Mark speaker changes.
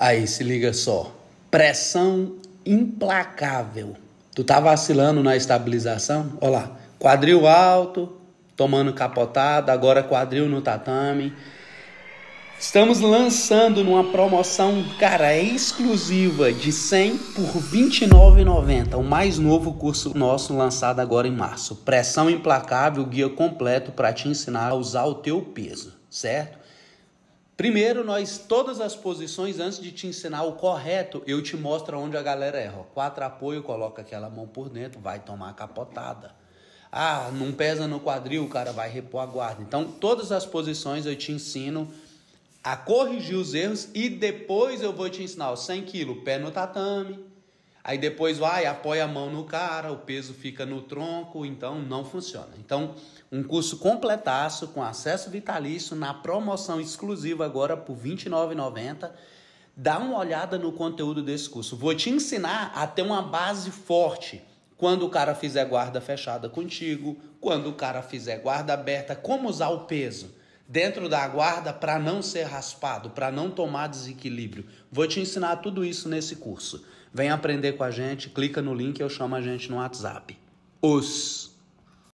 Speaker 1: Aí, se liga só. Pressão implacável. Tu tá vacilando na estabilização? Olha lá. Quadril alto, tomando capotada, agora quadril no tatame. Estamos lançando numa promoção, cara, exclusiva de 100 por R$ 29,90. O mais novo curso nosso lançado agora em março. Pressão implacável, guia completo para te ensinar a usar o teu peso, certo? Primeiro, nós, todas as posições, antes de te ensinar o correto, eu te mostro onde a galera erra. Quatro apoio, coloca aquela mão por dentro, vai tomar capotada. Ah, não pesa no quadril, o cara vai repor a guarda. Então, todas as posições eu te ensino a corrigir os erros e depois eu vou te ensinar o 100 kg, pé no tatame. Aí depois vai, apoia a mão no cara, o peso fica no tronco, então não funciona. Então, um curso completaço com acesso vitalício na promoção exclusiva agora por R$ 29,90. Dá uma olhada no conteúdo desse curso. Vou te ensinar a ter uma base forte quando o cara fizer guarda fechada contigo, quando o cara fizer guarda aberta, como usar o peso dentro da guarda para não ser raspado, para não tomar desequilíbrio. Vou te ensinar tudo isso nesse curso. Vem aprender com a gente, clica no link, eu chamo a gente no WhatsApp. Os